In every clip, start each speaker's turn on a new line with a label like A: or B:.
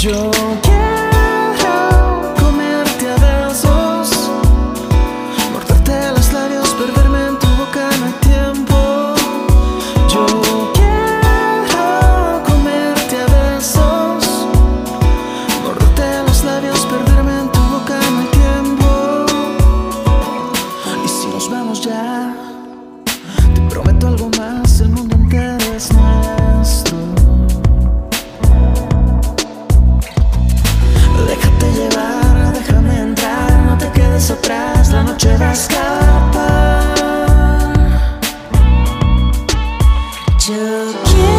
A: Yo quiero comerte a besos, morderte los labios, perderme en tu boca, no hay tiempo. Yo quiero comerte a besos, morderte los labios, perderme en tu boca, no hay tiempo. Y si nos vamos ya, te prometo algo más, el mundo entero es nuestro. Atrás, la noche va a escapar.
B: Yo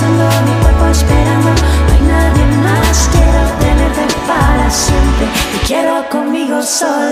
B: rozando mi cuerpo esperando, no hay nadie más, quiero tenerte para siempre, y quiero conmigo solamente.